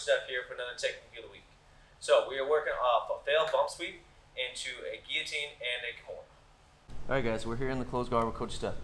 Steph here for another technique of the week. So we are working off a failed bump sweep into a guillotine and a Kimura. All right, guys, we're here in the closed guard with Coach Steph.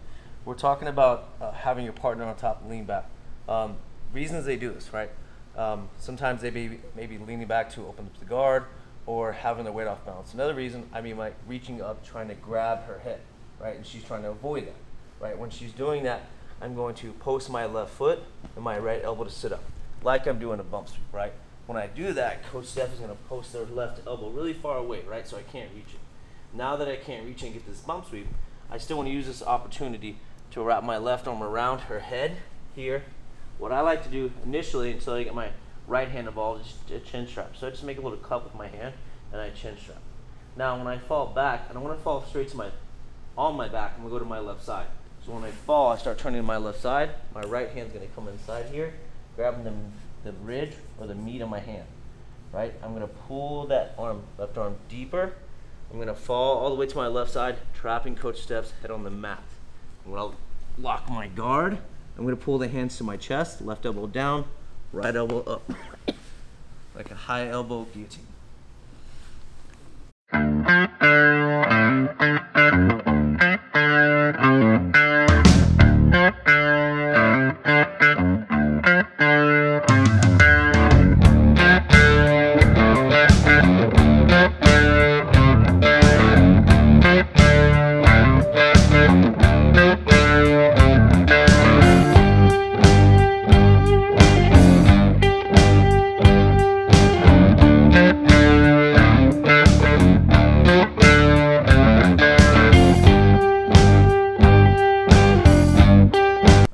We're talking about uh, having your partner on top lean back. Um, reasons they do this, right? Um, sometimes they may be maybe leaning back to open up the guard or having their weight off balance. Another reason, I mean, like reaching up, trying to grab her head, right? And she's trying to avoid that, right? When she's doing that, I'm going to post my left foot and my right elbow to sit up, like I'm doing a bump sweep, right? When I do that, Coach Steph is going to post their left elbow really far away, right? So I can't reach it. Now that I can't reach and get this bump sweep, I still want to use this opportunity to wrap my left arm around her head here. What I like to do initially until I get my right hand involved is a chin strap. So I just make a little cup with my hand and I chin strap. Now when I fall back, and I don't want to fall straight to my on my back, I'm gonna go to my left side. So when I fall, I start turning to my left side. My right hand's gonna come inside here, grabbing the, the ridge or the meat of my hand. Right? I'm gonna pull that arm, left arm deeper. I'm gonna fall all the way to my left side, trapping Coach Steph's, head on the mat. I'm gonna lock my guard. I'm gonna pull the hands to my chest, left elbow down, right elbow up. like a high elbow guillotine.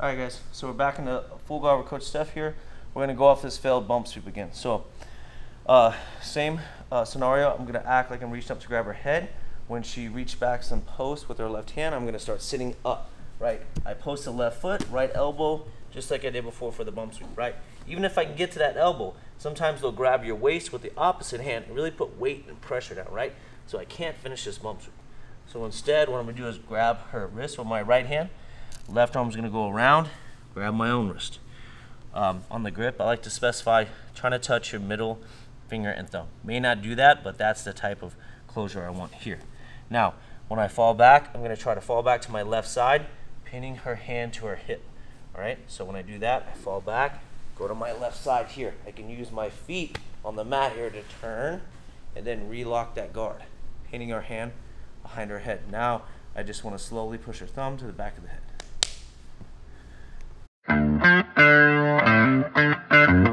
Alright guys, so we're back in the full guard with Coach Steph here. We're gonna go off this failed bump sweep again. So, uh, same uh, scenario, I'm gonna act like I'm reaching up to grab her head. When she reached back some post with her left hand, I'm gonna start sitting up, right? I post the left foot, right elbow, just like I did before for the bump sweep, right? Even if I can get to that elbow, sometimes they'll grab your waist with the opposite hand and really put weight and pressure down, right? So I can't finish this bump sweep. So instead, what I'm gonna do is grab her wrist with my right hand, Left arm's gonna go around, grab my own wrist. Um, on the grip, I like to specify trying to touch your middle finger and thumb. May not do that, but that's the type of closure I want here. Now, when I fall back, I'm gonna try to fall back to my left side, pinning her hand to her hip. All right, so when I do that, I fall back, go to my left side here. I can use my feet on the mat here to turn and then relock that guard, pinning her hand behind her head. Now, I just wanna slowly push her thumb to the back of the head. Thank you.